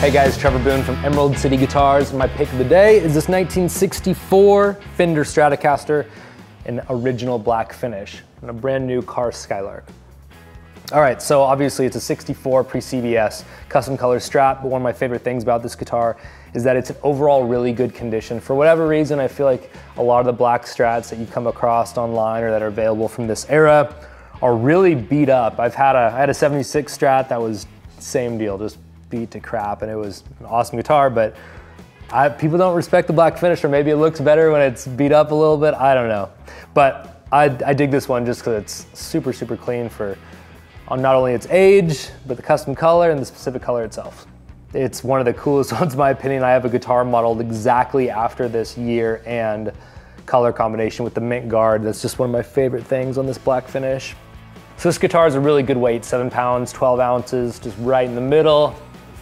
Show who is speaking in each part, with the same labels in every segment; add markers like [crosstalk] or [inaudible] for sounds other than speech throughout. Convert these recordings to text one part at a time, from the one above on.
Speaker 1: Hey guys, Trevor Boone from Emerald City Guitars. My pick of the day is this 1964 Fender Stratocaster in original black finish and a brand new Carr Skylark. All right, so obviously it's a 64 pre-CBS custom color Strat, but one of my favorite things about this guitar is that it's an overall really good condition. For whatever reason, I feel like a lot of the black Strats that you come across online or that are available from this era are really beat up. I've had a, I had a 76 Strat that was same deal, just beat to crap, and it was an awesome guitar, but I, people don't respect the black finish, or maybe it looks better when it's beat up a little bit, I don't know. But I, I dig this one just because it's super, super clean for on not only its age, but the custom color and the specific color itself. It's one of the coolest [laughs] ones in my opinion. I have a guitar modeled exactly after this year and color combination with the mint guard. That's just one of my favorite things on this black finish. So this guitar is a really good weight, seven pounds, 12 ounces, just right in the middle.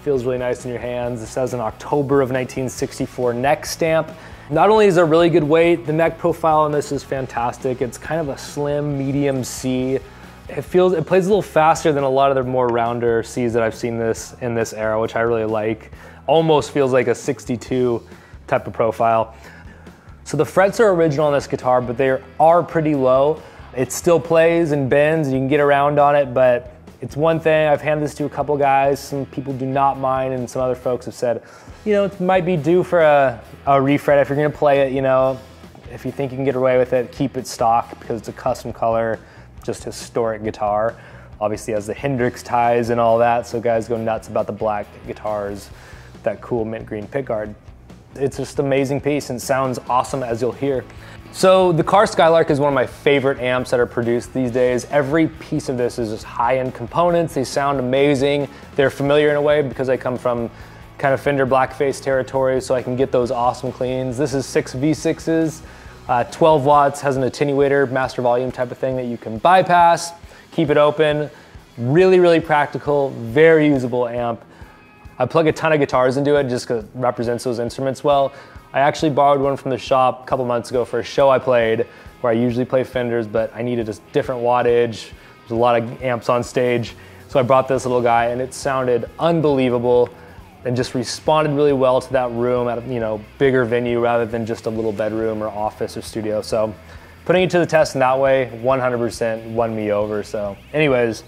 Speaker 1: Feels really nice in your hands. This has an October of 1964 neck stamp. Not only is it a really good weight, the neck profile on this is fantastic. It's kind of a slim, medium C. It feels, it plays a little faster than a lot of the more rounder Cs that I've seen this in this era, which I really like. Almost feels like a 62 type of profile. So the frets are original on this guitar, but they are pretty low. It still plays and bends, and you can get around on it, but it's one thing, I've handed this to a couple guys, some people do not mind, and some other folks have said, you know, it might be due for a, a refret if you're gonna play it, you know, if you think you can get away with it, keep it stock because it's a custom color, just historic guitar. Obviously has the Hendrix ties and all that, so guys go nuts about the black guitars, that cool mint green pickguard. It's just an amazing piece and sounds awesome as you'll hear. So the Carr Skylark is one of my favorite amps that are produced these days. Every piece of this is just high-end components. They sound amazing. They're familiar in a way because I come from kind of Fender blackface territory, so I can get those awesome cleans. This is 6V6s, uh, 12 watts, has an attenuator, master volume type of thing that you can bypass, keep it open. Really, really practical, very usable amp. I plug a ton of guitars into it just because it represents those instruments well. I actually borrowed one from the shop a couple months ago for a show I played where I usually play Fenders, but I needed a different wattage. There's a lot of amps on stage. So I brought this little guy and it sounded unbelievable and just responded really well to that room at a you know, bigger venue rather than just a little bedroom or office or studio. So putting it to the test in that way 100% won me over. So anyways,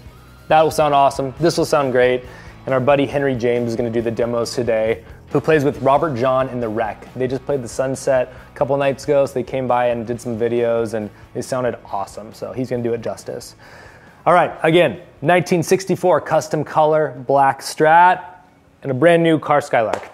Speaker 1: that will sound awesome. This will sound great. And our buddy Henry James is gonna do the demos today who plays with Robert Jon and the Wreck. They just played the Sunset a couple nights ago, so they came by and did some videos and they sounded awesome, so he's gonna do it justice. All right, again, 1964 custom color black Strat and a brand new Carr Skylark.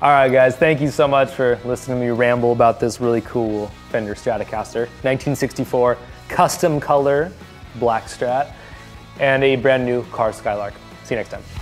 Speaker 1: All right, guys, thank you so much for listening to me ramble about this really cool Fender Stratocaster. 1964, custom color, black Strat, and a brand new Carr Skylark. See you next time.